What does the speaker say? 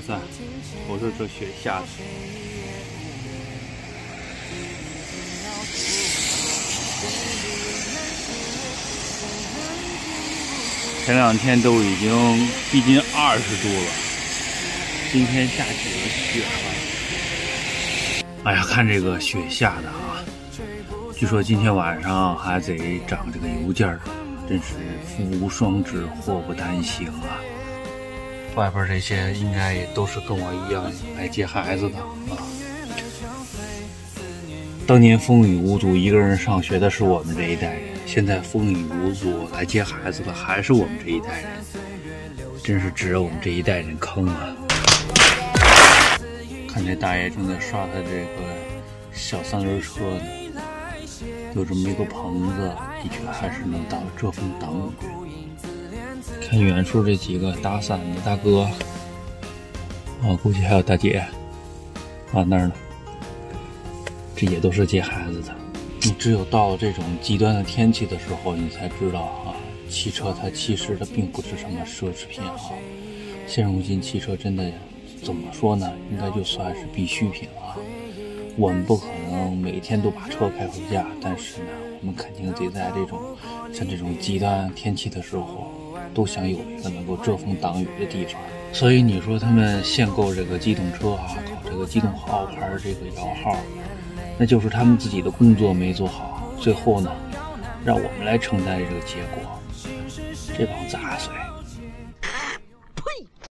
哇塞，我说这雪下的。前两天都已经逼近二十度了，今天下起了雪了。哎呀，看这个雪下的啊！据说今天晚上还得涨这个油价，真是福无双至，祸不单行啊！外边这些应该也都是跟我一样来接孩子的啊。当年风雨无阻，一个人上学的是我们这一代人，现在风雨无阻来接孩子的还是我们这一代人，真是指着我们这一代人坑啊！看这大爷正在刷他这个小三轮车呢，有这么一个棚子，的确还是能挡遮风挡雨。看远处这几个打伞的大哥，啊，估计还有大姐，啊那儿呢。这也都是接孩子的。你只有到了这种极端的天气的时候，你才知道啊，汽车它其实它并不是什么奢侈品啊。现如今汽车真的怎么说呢？应该就算是必需品了。我们不可能每天都把车开回家，但是呢，我们肯定得在这种像这种极端天气的时候，都想有一个能够遮风挡雨的地方。所以你说他们限购这个机动车啊，搞这个机动号牌这个摇号。那就是他们自己的工作没做好，最后呢，让我们来承担这个结果，这帮杂碎。